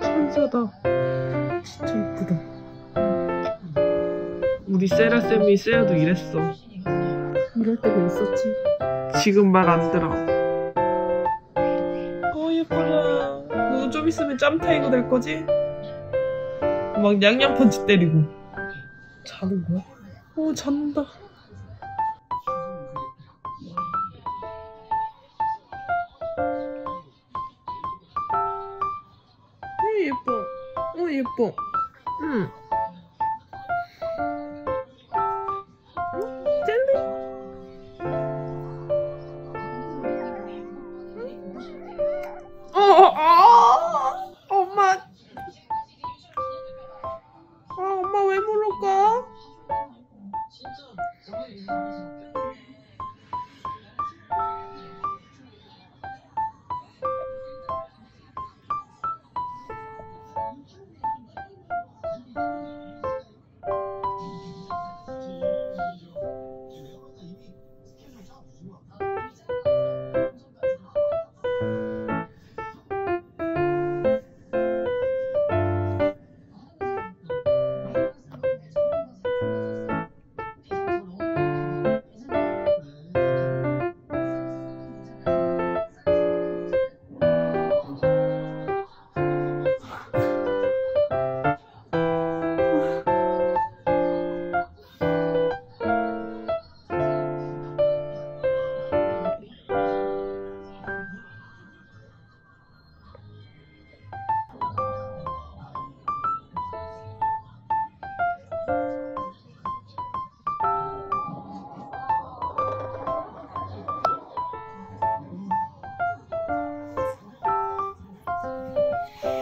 천사다. 진짜 이쁘다. 우리 세라쌤이 세야도 이랬어. 이럴 때도 있었지. 지금 말 안 들어. 어 예뻐라. 너 좀 있으면 짬타이거 될 거지? 막 양양펀치 때리고. 자는 거야? 어 잔다. 어 예뻐. 어 예뻐. 응. 음. 젤리 왜 물을까? 진짜 Uh...